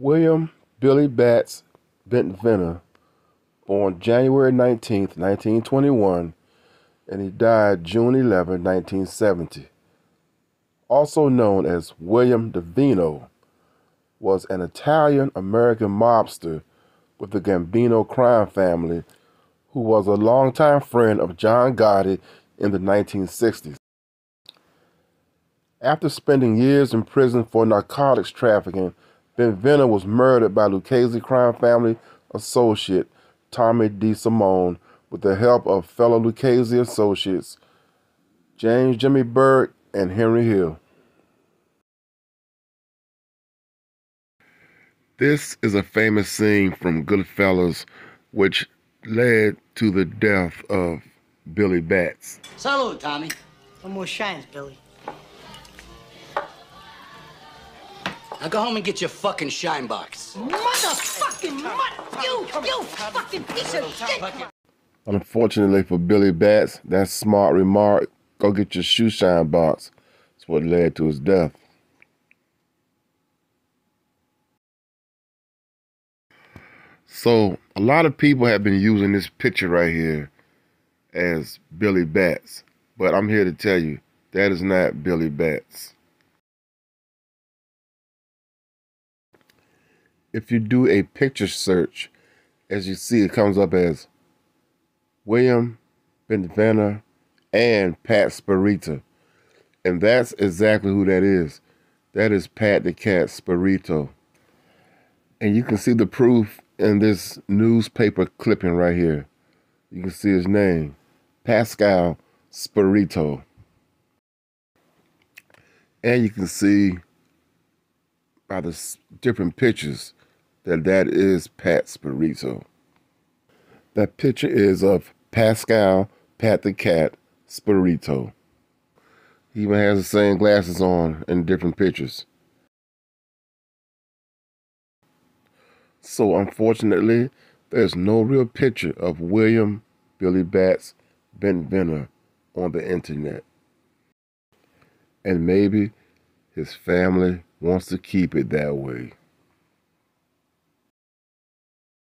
William Billy Batts Bentvena, born January 19, 1921, and he died June 11, 1970. Also known as William Devino, was an Italian American mobster with the Gambino crime family who was a longtime friend of John Gotti in the 1960s. After spending years in prison for narcotics trafficking, Bentvena was murdered by Lucchese crime family associate Tommy DeSimone with the help of fellow Lucchese associates James Jimmy Burke and Henry Hill. This is a famous scene from Goodfellas, which led to the death of Billy Batts. Salute, Tommy. No more shines, Billy. Now go home and get your fucking shine box. Motherfucking mud! You, you fucking piece of shit! Unfortunately for Billy Batts, that smart remark, go get your shoe shine box, is what led to his death. So, a lot of people have been using this picture right here as Billy Batts, but I'm here to tell you that is not Billy Batts. If you do a picture search, as you see, it comes up as William Bentvena and Pat Sparita. And that's exactly who that is. That is Pat the Cat Sparito. And you can see the proof in this newspaper clipping right here. You can see his name, Pascal Sparito. And you can see by the different pictures that that is Pat Sparito. That picture is of Pascal Pat the Cat Sparito. He even has the same glasses on in different pictures. So unfortunately, there's no real picture of William Billy Batts Bentvena on the internet. And maybe his family wants to keep it that way.